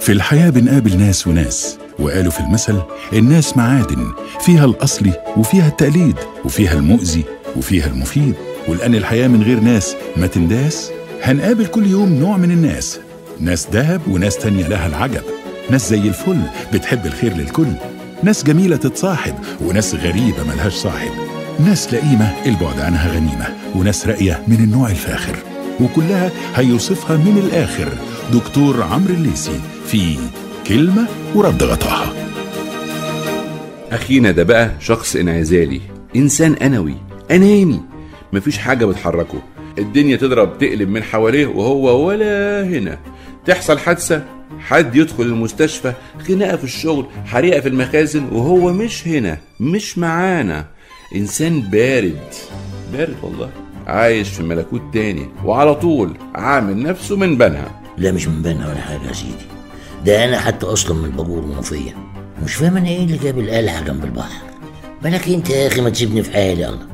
في الحياة بنقابل ناس وناس وقالوا في المثل الناس معادن فيها الأصلي وفيها التقليد وفيها المؤذي وفيها المفيد. ولأن الحياة من غير ناس ما تنداس؟ هنقابل كل يوم نوع من الناس ناس دهب وناس تانية لها العجب. ناس زي الفل بتحب الخير للكل. ناس جميلة تتصاحب وناس غريبة ملهاش صاحب. ناس لئيمة البعد عنها غنيمة وناس راقية من النوع الفاخر. وكلها هيوصفها من الآخر. دكتور عمرو الليسي في كلمة ورد غطاها. أخينا ده بقى شخص انعزالي إنسان أنوي أناني مفيش حاجة بتحركه. الدنيا تضرب تقلب من حواليه وهو ولا هنا. تحصل حادثة حد يدخل المستشفى خناقة في الشغل حريقة في المخازن وهو مش هنا مش معانا. إنسان بارد بارد والله. عايش في ملكوت تاني وعلى طول عامل نفسه من بنها. لا مش من بينها ولا حاجة يا سيدي. ده أنا حتى أصلا من باجور منوفيه مش فاهم أنا إيه اللي جاب القلعة جنب البحر. بالك أنت يا أخي ما تسيبني في حالي؟ الله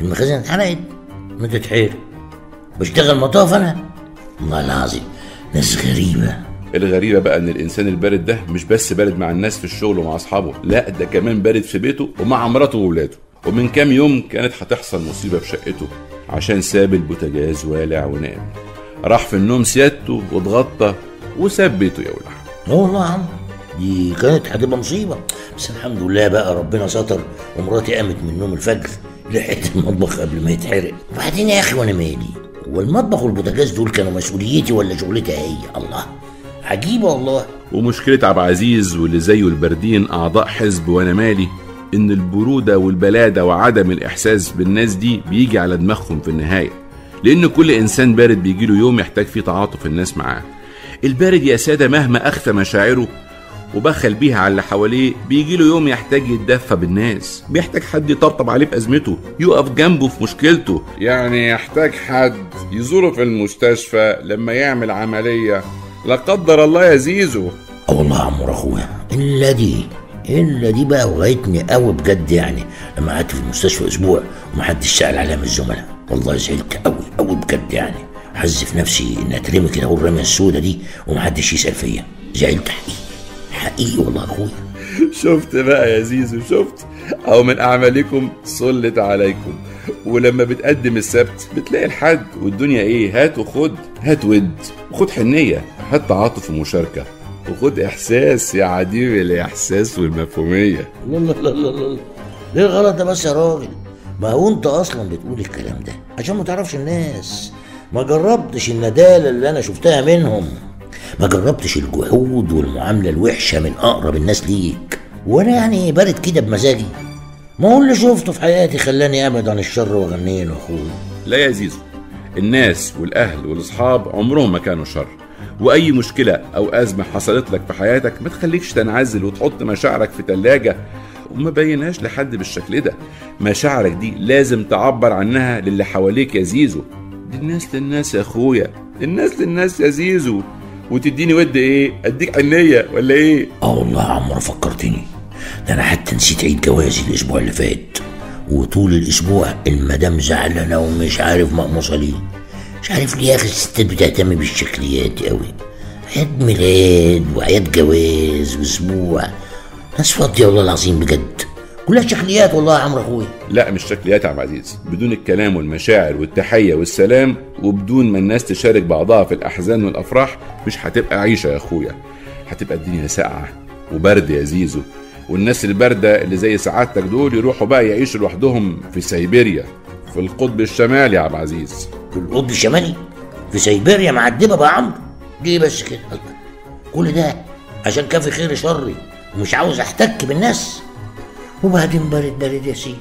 المخازن اتحرقت. ما تتحرق بشتغل مطاف أنا. والله العظيم ناس غريبة. الغريبة بقى إن الإنسان البارد ده مش بس بارد مع الناس في الشغل ومع أصحابه لا ده كمان بارد في بيته ومع مراته وولاده. ومن كام يوم كانت هتحصل مصيبة في شقته عشان ساب البوتاجاز والع ونام راح في النوم سيادته واتغطى وساب بيته يولع آه والله يا عم دي كانت هتبقى مصيبة. بس الحمد لله بقى ربنا ستر ومراتي قامت من نوم الفجر لحقت المطبخ قبل ما يتحرق. وبعدين يا أخي وأنا مالي؟ هو المطبخ والبوتاجاز دول كانوا مسؤوليتي ولا شغلتها هي؟ الله. عجيبة والله. ومشكلة عبد العزيز واللي زيه البردين أعضاء حزب وأنا مالي إن البرودة والبلادة وعدم الإحساس بالناس دي بيجي على دماغهم في النهاية. لأن كل إنسان بارد بيجيله يوم يحتاج فيه تعاطف الناس معاه. البارد يا سادة مهما أخفى مشاعره وبخل بيها على اللي حواليه بيجيله يوم يحتاج يتدفى بالناس. بيحتاج حد يطبطب عليه بأزمته يقف جنبه في مشكلته. يعني يحتاج حد يزوره في المستشفى لما يعمل عملية لا قدر الله يا زيزو أه والله يا عمور أخويا الا دي إلا دي بقى وغايتني قوي بجد يعني. لما قعدت في المستشفى أسبوع ومحدش سأل عليها من الزملاء. والله زعلت قوي قوي بجد يعني. حز في نفسي ان اترمي كده اهو الرميه السودة دي ومحدش يسأل فيا. زعلت حقيقي حقيقي والله يا أخويا. شفت بقى يا زيزو شفت؟ أو من أعمالكم صلت عليكم. ولما بتقدم السبت بتلاقي الحد والدنيا إيه؟ هات وخد هات ود وخد حنية هات تعاطف ومشاركة. وخد إحساس يا عديم الإحساس والمفهومية. لا لا لا لا لا. ليه الغلط ده بس يا راجل؟ ما هو أنت أصلا بتقول الكلام ده؟ عشان ما تعرفش الناس. ما جربتش الندالة اللي أنا شفتها منهم. ما جربتش الجحود والمعاملة الوحشة من أقرب الناس ليك. وأنا يعني بارد كده بمزاجي. ما هو اللي شفته في حياتي خلاني أبعد عن الشر وغنين اخويا لا يا زيزو الناس والأهل والأصحاب عمرهم ما كانوا شر. وأي مشكلة أو أزمة حصلت لك في حياتك ما تخليكش تنعزل وتحط مشاعرك في تلاجة. وما بينهاش لحد بالشكل ده. مشاعرك دي لازم تعبر عنها للي حواليك يا زيزو. دي الناس للناس يا أخويا. الناس للناس يا زيزو. وتديني ود إيه؟ أديك عنية ولا إيه؟ آه والله يا عمرو فكرتني. ده أنا حتى نسيت عيد جوازي الأسبوع اللي فات. وطول الأسبوع المدام زعلانة ومش عارف مقموصه ليه. مش عارف ليه يا أخي الستات بتهتم بالشكليات قوي عيد ميلاد وعيد جواز وأسبوع. ناس فاضية والله العظيم بجد. كلها شكليات والله يا عمرو اخويا لا مش شكليات يا عبد العزيز بدون الكلام والمشاعر والتحية والسلام وبدون ما الناس تشارك بعضها في الأحزان والأفراح مش هتبقى عيشة يا أخويا. هتبقى الدنيا ساقعة وبرد يا زيزو. والناس الباردة اللي زي سعادتك دول يروحوا بقى يعيشوا لوحدهم في سيبيريا في القطب الشمالي يا عبد العزيز في القطب الشمالي في سيبيريا معدبة بقى عمرو. ليه بس كده؟ كل ده عشان كافي خير شري. ومش عاوز أحتك بالناس. وبعدين بارد بارد يا سيدي.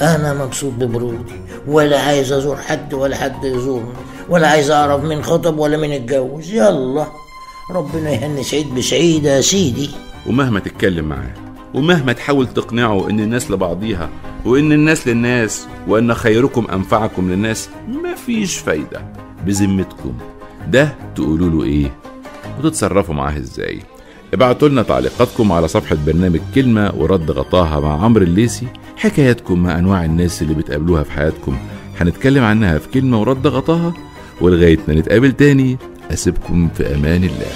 أنا مبسوط ببرودي. ولا عايز أزور حد ولا حد يزورني. ولا عايز أعرف مين خطب ولا مين اتجوز. يلا. ربنا يهني سعيد بسعيد يا سيدي. ومهما تتكلم معاه. ومهما تحاول تقنعه إن الناس لبعضيها. وإن الناس للناس. وأن خيركم أنفعكم للناس. مفيش فايدة. بذمتكم. ده تقولوا له إيه؟ وتتصرفوا معاه إزاي؟ ابعتوا لنا تعليقاتكم على صفحة برنامج كلمة ورد غطاها مع عمرو الليسي حكاياتكم مع أنواع الناس اللي بتقابلوها في حياتكم. هنتكلم عنها في كلمة ورد غطاها. ولغاية ما نتقابل تاني أسيبكم في أمان الله.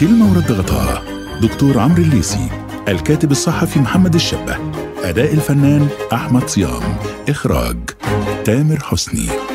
كلمة ورد غطاء دكتور عمرو الليسي الكاتب الصحفي محمد الشبه. أداء الفنان أحمد صيام. إخراج تامر حسني.